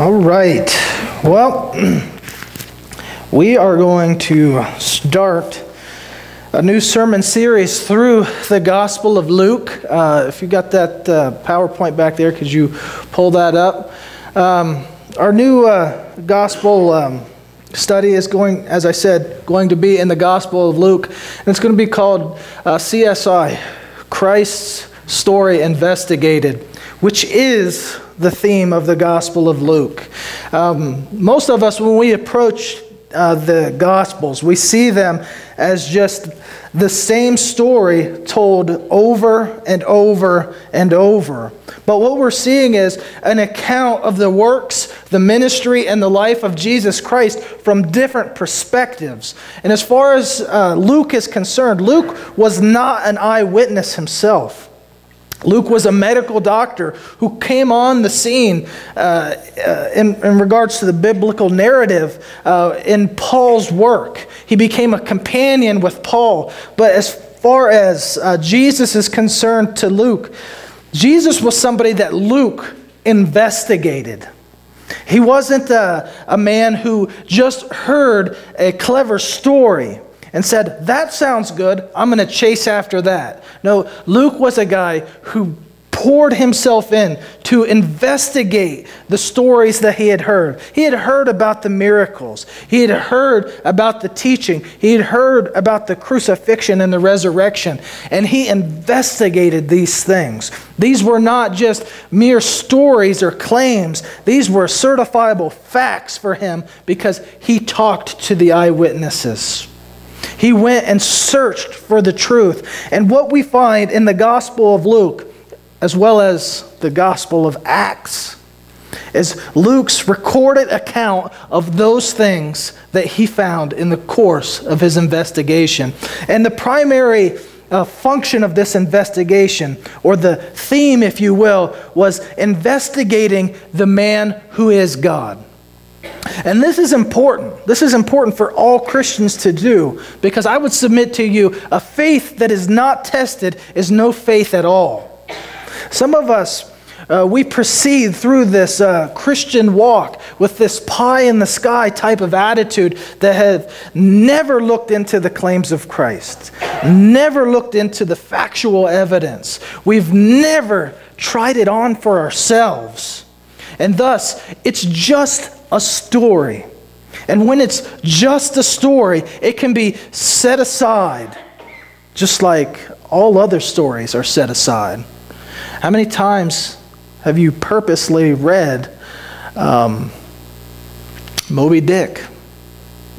All right. Well, we are going to start a new sermon series through the Gospel of Luke. Uh, if you got that uh, PowerPoint back there, could you pull that up? Um, our new uh, Gospel um, study is going, as I said, going to be in the Gospel of Luke, and it's going to be called uh, CSI Christ's Story Investigated, which is the theme of the Gospel of Luke. Um, most of us, when we approach uh, the Gospels, we see them as just the same story told over and over and over. But what we're seeing is an account of the works, the ministry, and the life of Jesus Christ from different perspectives. And as far as uh, Luke is concerned, Luke was not an eyewitness himself. Luke was a medical doctor who came on the scene uh, uh, in, in, regards to the biblical narrative uh, in Paul's work. He became a companion with Paul. But as far as uh, Jesus is concerned to Luke, Jesus was somebody that Luke investigated. He wasn't a, a man who just heard a clever story and said, That sounds good. I'm going to chase after that. No, Luke was a guy who poured himself in to investigate the stories that he had heard. He had heard about the miracles, he had heard about the teaching, he had heard about the crucifixion and the resurrection, and he investigated these things. These were not just mere stories or claims, these were certifiable facts for him because he talked to the eyewitnesses. He went and searched for the truth. And what we find in the Gospel of Luke, as well as the Gospel of Acts, is Luke's recorded account of those things that he found in the course of his investigation. And the primary uh, function of this investigation, or the theme, if you will, was investigating the man who is God. And this is important. This is important for all Christians to do because I would submit to you a faith that is not tested is no faith at all. Some of us, uh, we proceed through this uh, Christian walk with this pie in the sky type of attitude that have never looked into the claims of Christ, never looked into the factual evidence. We've never tried it on for ourselves. And thus, it's just a story. And when it's just a story, it can be set aside, just like all other stories are set aside. How many times have you purposely read um, Moby Dick?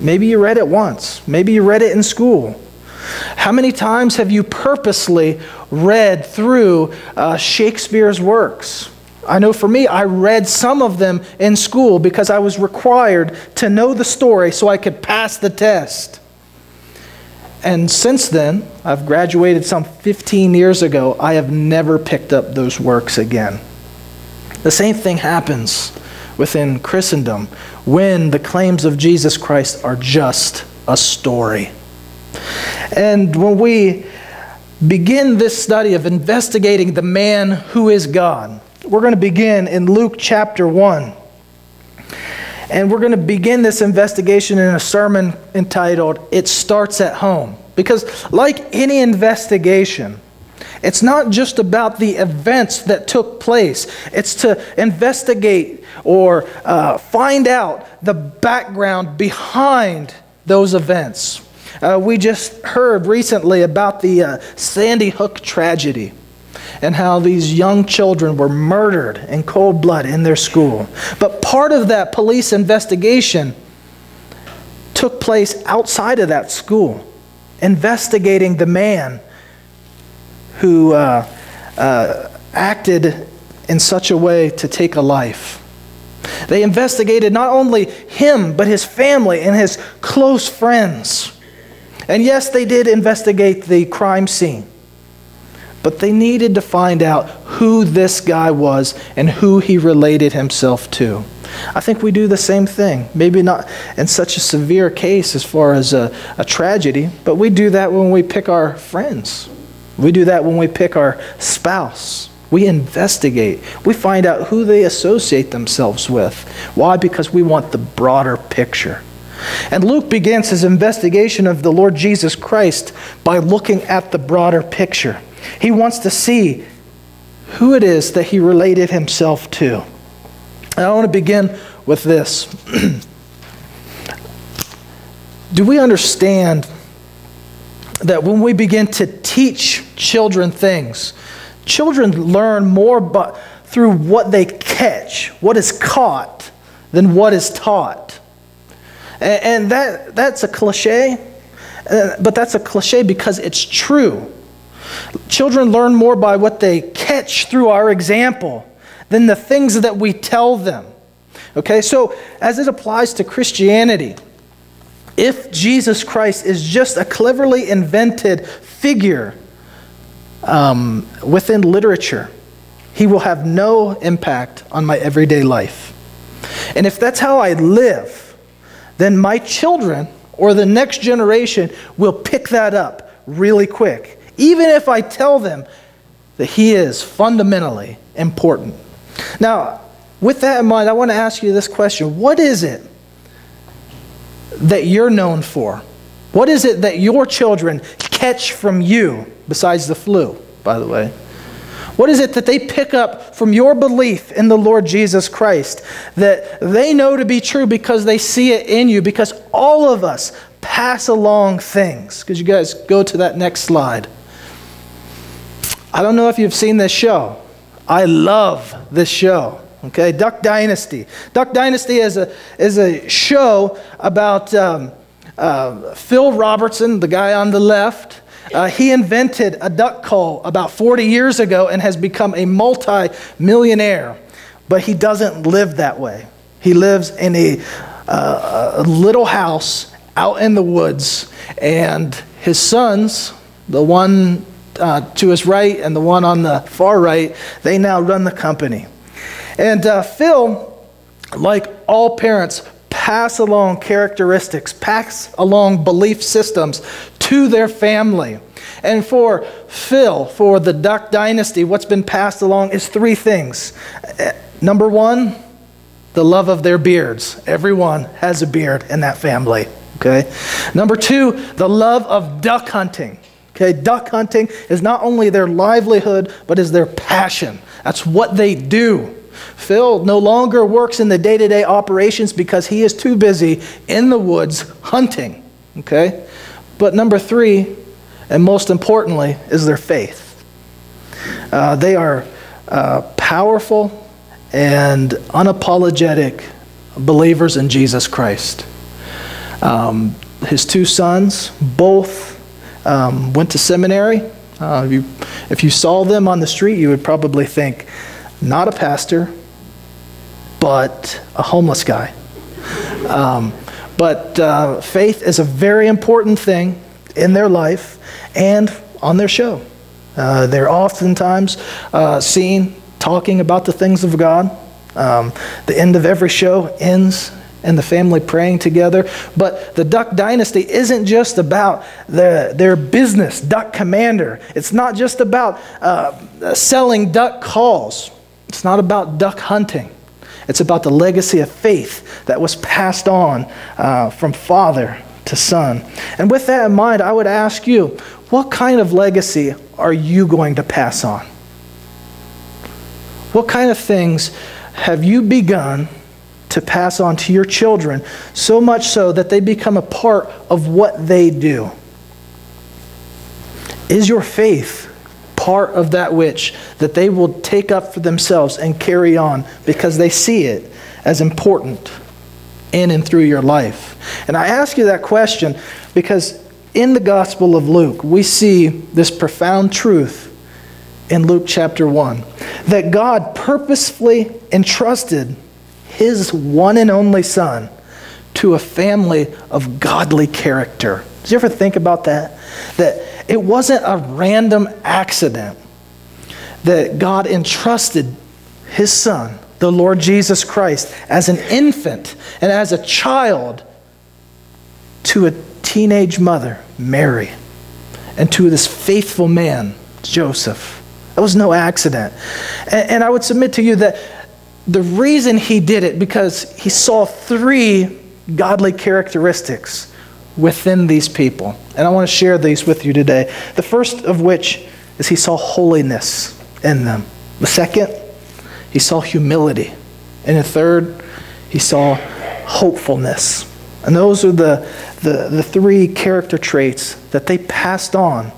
Maybe you read it once, maybe you read it in school. How many times have you purposely read through uh, Shakespeare's works? I know for me, I read some of them in school because I was required to know the story so I could pass the test. And since then, I've graduated some 15 years ago, I have never picked up those works again. The same thing happens within Christendom when the claims of Jesus Christ are just a story. And when we begin this study of investigating the man who is God, we're going to begin in Luke chapter 1. And we're going to begin this investigation in a sermon entitled, It Starts at Home. Because, like any investigation, it's not just about the events that took place, it's to investigate or uh, find out the background behind those events. Uh, we just heard recently about the uh, Sandy Hook tragedy and how these young children were murdered in cold blood in their school. But part of that police investigation took place outside of that school, investigating the man who uh, uh, acted in such a way to take a life. They investigated not only him, but his family and his close friends. And yes, they did investigate the crime scene. But they needed to find out who this guy was and who he related himself to. I think we do the same thing. Maybe not in such a severe case as far as a, a tragedy, but we do that when we pick our friends. We do that when we pick our spouse. We investigate. We find out who they associate themselves with. Why? Because we want the broader picture. And Luke begins his investigation of the Lord Jesus Christ by looking at the broader picture. He wants to see who it is that he related himself to. And I want to begin with this. Do we understand that when we begin to teach children things, children learn more but through what they catch, what is caught, than what is taught? And that, that's a cliche, uh, but that's a cliche because it's true. Children learn more by what they catch through our example than the things that we tell them. Okay, so as it applies to Christianity, if Jesus Christ is just a cleverly invented figure um, within literature, he will have no impact on my everyday life. And if that's how I live, then my children or the next generation will pick that up really quick, even if I tell them that he is fundamentally important. Now, with that in mind, I want to ask you this question What is it that you're known for? What is it that your children catch from you, besides the flu, by the way? What is it that they pick up from your belief in the Lord Jesus Christ that they know to be true because they see it in you? Because all of us pass along things. Because you guys go to that next slide? I don't know if you've seen this show. I love this show. Okay, Duck Dynasty. Duck Dynasty is a, is a show about um, uh, Phil Robertson, the guy on the left. Uh, he invented a duck call about 40 years ago and has become a multi millionaire. But he doesn't live that way. He lives in a, uh, a little house out in the woods, and his sons, the one uh, to his right and the one on the far right, they now run the company. And uh, Phil, like all parents, pass along characteristics, pass along belief systems to their family. And for Phil, for the Duck Dynasty, what's been passed along is three things. Uh, number one, the love of their beards. Everyone has a beard in that family. Okay. Number two, the love of duck hunting. Okay, duck hunting is not only their livelihood, but is their passion. That's what they do. Phil no longer works in the day to day operations because he is too busy in the woods hunting. Okay? But number three, and most importantly, is their faith. Uh, they are uh, powerful and unapologetic believers in Jesus Christ. Um, his two sons both um, went to seminary. Uh, if, you, if you saw them on the street, you would probably think, not a pastor, but a homeless guy. Um, but uh, faith is a very important thing in their life and on their show. Uh, they're oftentimes uh, seen talking about the things of God. Um, the end of every show ends and the family praying together. But the Duck Dynasty isn't just about the, their business, Duck Commander. It's not just about uh, selling duck calls. It's not about duck hunting. It's about the legacy of faith that was passed on uh, from father to son. And with that in mind, I would ask you, what kind of legacy are you going to pass on? What kind of things have you begun to pass on to your children, so much so that they become a part of what they do? Is your faith part of that which that they will take up for themselves and carry on because they see it as important in and through your life. And I ask you that question because in the Gospel of Luke, we see this profound truth in Luke chapter 1 that God purposefully entrusted his one and only Son to a family of godly character. Did you ever think about that? That it wasn't a random accident that God entrusted his son, the Lord Jesus Christ, as an infant and as a child to a teenage mother, Mary, and to this faithful man, Joseph, That was no accident. And, and I would submit to you that the reason he did it because he saw three godly characteristics within these people. And I want to share these with you today. The first of which is he saw holiness in them. The second, he saw humility. And the third, he saw hopefulness. And those are the, the, the three character traits that they passed on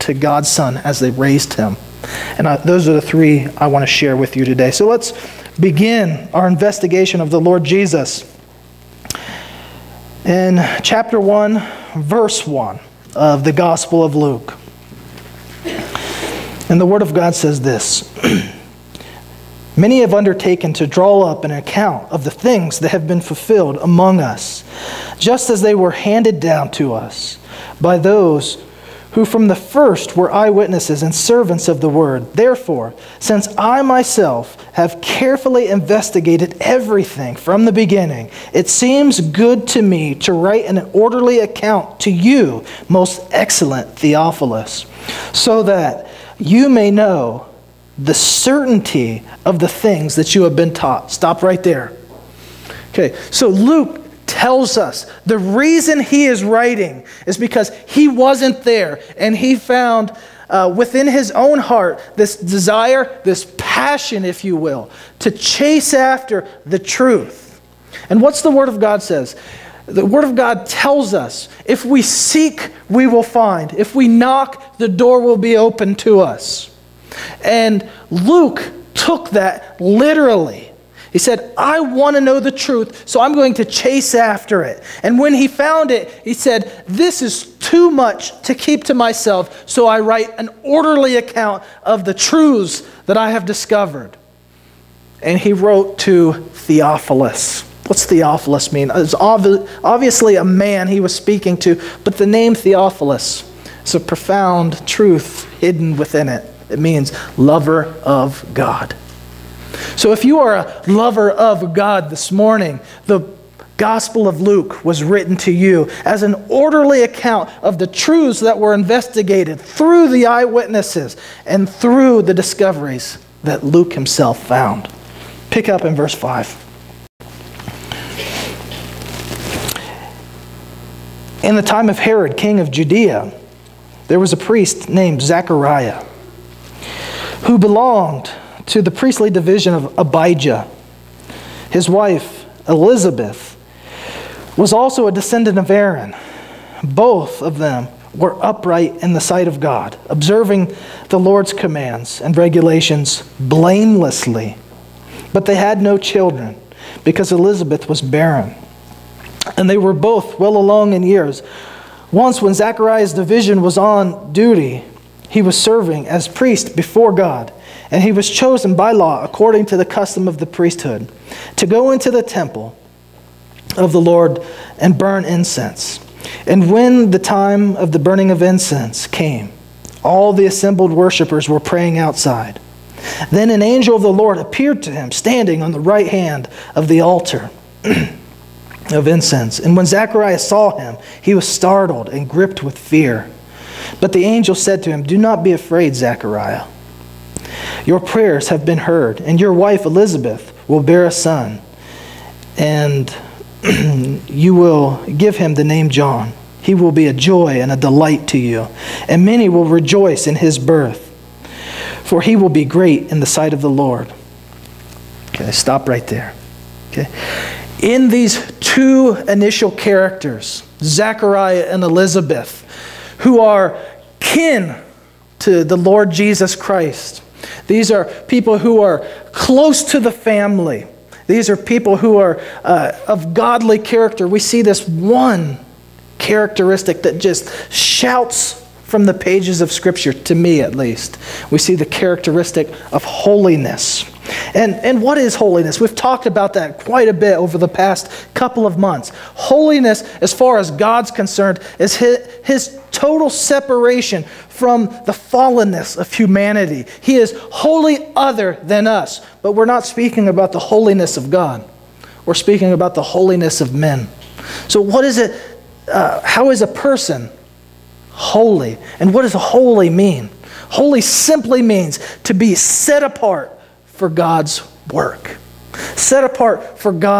to God's Son as they raised him. And I, those are the three I want to share with you today. So let's begin our investigation of the Lord Jesus. In chapter 1, verse 1 of the Gospel of Luke. And the Word of God says this Many have undertaken to draw up an account of the things that have been fulfilled among us, just as they were handed down to us by those who from the first were eyewitnesses and servants of the word. Therefore, since I myself have carefully investigated everything from the beginning, it seems good to me to write an orderly account to you, most excellent Theophilus, so that you may know the certainty of the things that you have been taught. Stop right there. Okay, so Luke tells us the reason he is writing is because he wasn't there and he found uh, within his own heart this desire, this passion, if you will, to chase after the truth. And what's the Word of God says? The Word of God tells us if we seek, we will find. If we knock, the door will be open to us. And Luke took that literally. He said, I want to know the truth, so I'm going to chase after it. And when he found it, he said, This is too much to keep to myself, so I write an orderly account of the truths that I have discovered. And he wrote to Theophilus. What's Theophilus mean? It's obviously a man he was speaking to, but the name Theophilus is a profound truth hidden within it. It means lover of God. So if you are a lover of God this morning, the Gospel of Luke was written to you as an orderly account of the truths that were investigated through the eyewitnesses and through the discoveries that Luke himself found. Pick up in verse 5. In the time of Herod, king of Judea, there was a priest named Zechariah who belonged to the priestly division of Abijah. His wife, Elizabeth, was also a descendant of Aaron. Both of them were upright in the sight of God, observing the Lord's commands and regulations blamelessly. But they had no children because Elizabeth was barren. And they were both well along in years. Once, when Zechariah's division was on duty, he was serving as priest before God, and he was chosen by law according to the custom of the priesthood to go into the temple of the Lord and burn incense. And when the time of the burning of incense came, all the assembled worshippers were praying outside. Then an angel of the Lord appeared to him, standing on the right hand of the altar of incense. And when Zacharias saw him, he was startled and gripped with fear. But the angel said to him, Do not be afraid, Zechariah. Your prayers have been heard, and your wife Elizabeth will bear a son, and you will give him the name John. He will be a joy and a delight to you, and many will rejoice in his birth, for he will be great in the sight of the Lord. Okay, stop right there. Okay. In these two initial characters, Zechariah and Elizabeth, who are kin to the Lord Jesus Christ. These are people who are close to the family. These are people who are uh, of godly character. We see this one characteristic that just shouts from the pages of Scripture, to me at least. We see the characteristic of holiness. And, and what is holiness? We've talked about that quite a bit over the past couple of months. Holiness, as far as God's concerned, is his, his total separation from the fallenness of humanity. He is wholly other than us. But we're not speaking about the holiness of God, we're speaking about the holiness of men. So, what is it? Uh, how is a person holy? And what does holy mean? Holy simply means to be set apart for God's work, set apart for God.